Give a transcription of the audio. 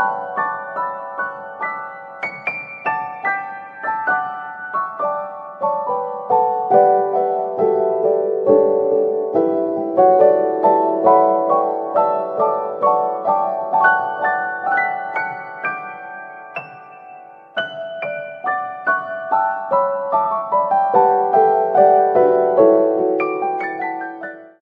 Bye.